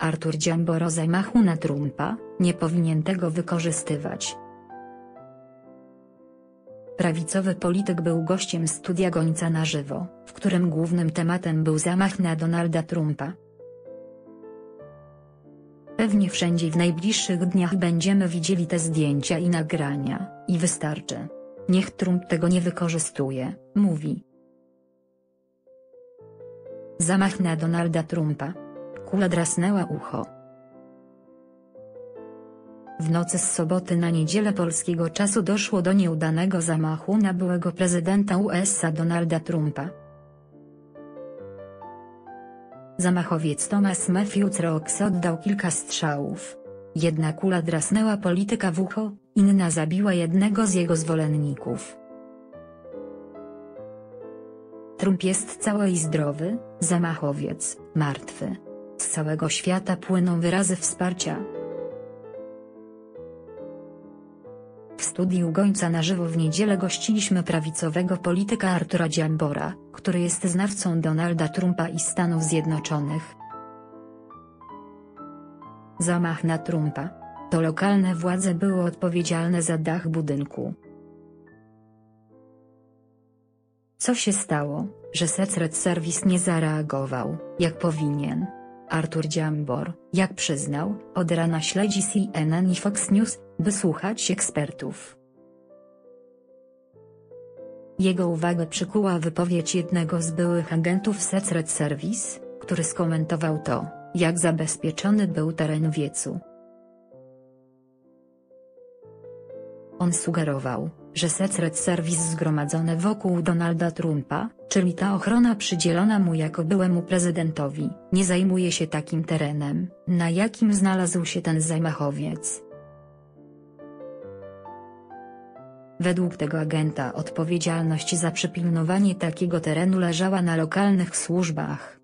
Artur Dziamboro zamachu na Trumpa, nie powinien tego wykorzystywać. Prawicowy polityk był gościem studia Gońca na żywo, w którym głównym tematem był zamach na Donalda Trumpa. Pewnie wszędzie w najbliższych dniach będziemy widzieli te zdjęcia i nagrania, i wystarczy. Niech Trump tego nie wykorzystuje, mówi. Zamach na Donalda Trumpa. Kula drasnęła ucho. W nocy z soboty na niedzielę polskiego czasu doszło do nieudanego zamachu na byłego prezydenta USA Donalda Trumpa. Zamachowiec Thomas Matthews Rocks oddał kilka strzałów. Jedna kula drasnęła polityka w ucho, inna zabiła jednego z jego zwolenników. Trump jest cały i zdrowy, zamachowiec, martwy. Z całego świata płyną wyrazy wsparcia. W studiu Gońca na żywo w niedzielę gościliśmy prawicowego polityka Artura Dziambora, który jest znawcą Donalda Trumpa i Stanów Zjednoczonych. Zamach na Trumpa. To lokalne władze były odpowiedzialne za dach budynku. Co się stało, że Secret Service nie zareagował, jak powinien? Artur Dziambor, jak przyznał, od rana śledzi CNN i Fox News, by słuchać ekspertów. Jego uwagę przykuła wypowiedź jednego z byłych agentów Secret Service, który skomentował to, jak zabezpieczony był teren wiecu. On sugerował, że Secret Service zgromadzone wokół Donalda Trumpa, czyli ta ochrona przydzielona mu jako byłemu prezydentowi, nie zajmuje się takim terenem, na jakim znalazł się ten zamachowiec. Według tego agenta odpowiedzialność za przypilnowanie takiego terenu leżała na lokalnych służbach.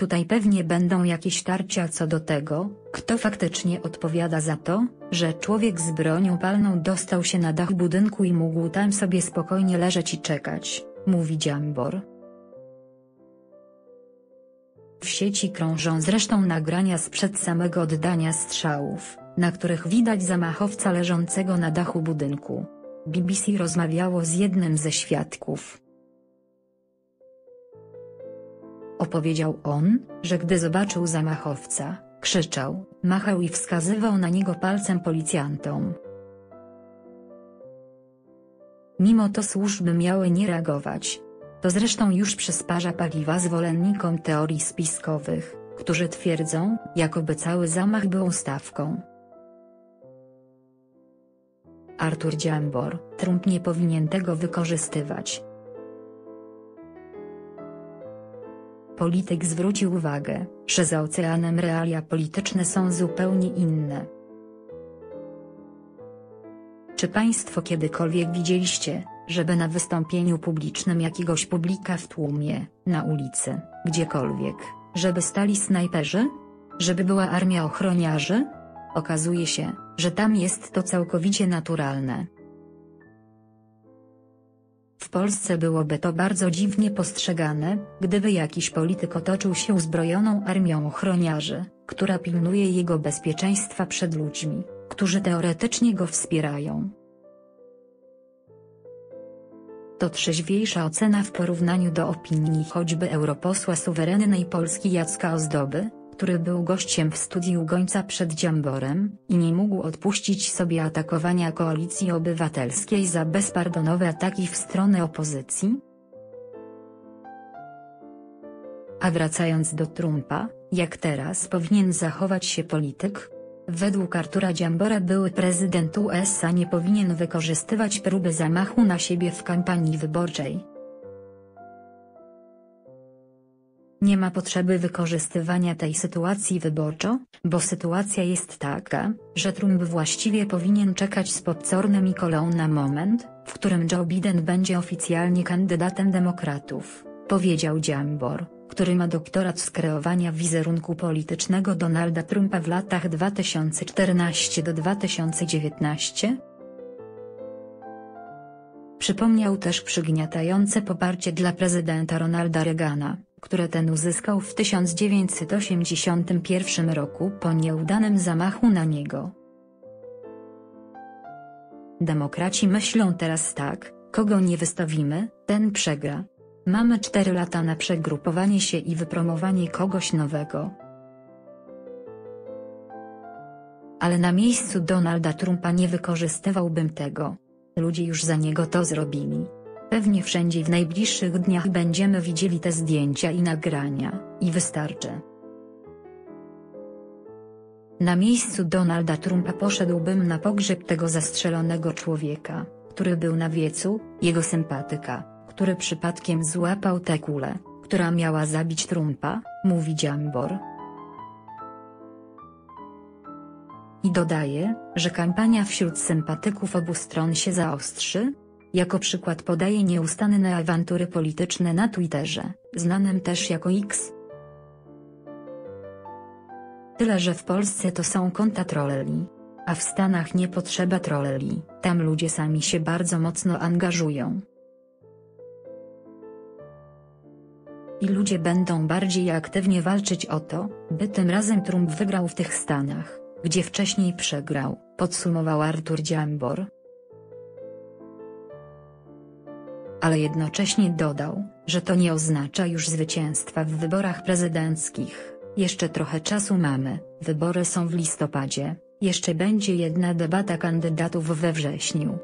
Tutaj pewnie będą jakieś tarcia co do tego, kto faktycznie odpowiada za to, że człowiek z bronią palną dostał się na dach budynku i mógł tam sobie spokojnie leżeć i czekać, mówi Dziambor. W sieci krążą zresztą nagrania sprzed samego oddania strzałów, na których widać zamachowca leżącego na dachu budynku. BBC rozmawiało z jednym ze świadków. Opowiedział on, że gdy zobaczył zamachowca, krzyczał, machał i wskazywał na niego palcem policjantom. Mimo to służby miały nie reagować. To zresztą już przysparza paliwa zwolennikom teorii spiskowych, którzy twierdzą, jakoby cały zamach był ustawką. Artur Dziambor, Trump nie powinien tego wykorzystywać, polityk zwrócił uwagę, że za oceanem realia polityczne są zupełnie inne. Czy Państwo kiedykolwiek widzieliście, żeby na wystąpieniu publicznym jakiegoś publika w tłumie, na ulicy, gdziekolwiek, żeby stali snajperzy? Żeby była armia ochroniarzy? Okazuje się, że tam jest to całkowicie naturalne. W Polsce byłoby to bardzo dziwnie postrzegane, gdyby jakiś polityk otoczył się uzbrojoną armią ochroniarzy, która pilnuje jego bezpieczeństwa przed ludźmi, którzy teoretycznie go wspierają. To trzeźwiejsza ocena w porównaniu do opinii choćby europosła suwerennej Polski Jacka Ozdoby, który był gościem w studiu Gońca przed Dziamborem, i nie mógł odpuścić sobie atakowania Koalicji Obywatelskiej za bezpardonowe ataki w stronę opozycji? A wracając do Trumpa, jak teraz powinien zachować się polityk? Według Artura Dziambora były prezydent USA nie powinien wykorzystywać próby zamachu na siebie w kampanii wyborczej. Nie ma potrzeby wykorzystywania tej sytuacji wyborczo, bo sytuacja jest taka, że Trump właściwie powinien czekać z popcornem i kolą na moment, w którym Joe Biden będzie oficjalnie kandydatem demokratów, powiedział Dziambor, który ma doktorat z kreowania wizerunku politycznego Donalda Trumpa w latach 2014 do 2019, Przypomniał też przygniatające poparcie dla prezydenta Ronalda Reagana, które ten uzyskał w 1981 roku po nieudanym zamachu na niego. Demokraci myślą teraz tak, kogo nie wystawimy, ten przegra. Mamy 4 lata na przegrupowanie się i wypromowanie kogoś nowego. Ale na miejscu Donalda Trumpa nie wykorzystywałbym tego. Ludzie już za niego to zrobili. Pewnie wszędzie w najbliższych dniach będziemy widzieli te zdjęcia i nagrania, i wystarczy. Na miejscu Donalda Trumpa poszedłbym na pogrzeb tego zastrzelonego człowieka, który był na wiecu, jego sympatyka, który przypadkiem złapał tę kulę, która miała zabić Trumpa, mówi Dziambor. I dodaje, że kampania wśród sympatyków obu stron się zaostrzy. Jako przykład podaje nieustanne awantury polityczne na Twitterze, znanym też jako X. Tyle że w Polsce to są konta trolli. A w Stanach nie potrzeba trolli, tam ludzie sami się bardzo mocno angażują. I ludzie będą bardziej aktywnie walczyć o to, by tym razem Trump wygrał w tych Stanach, gdzie wcześniej przegrał, podsumował Artur Dziambor. Ale jednocześnie dodał, że to nie oznacza już zwycięstwa w wyborach prezydenckich. Jeszcze trochę czasu mamy, wybory są w listopadzie, jeszcze będzie jedna debata kandydatów we wrześniu.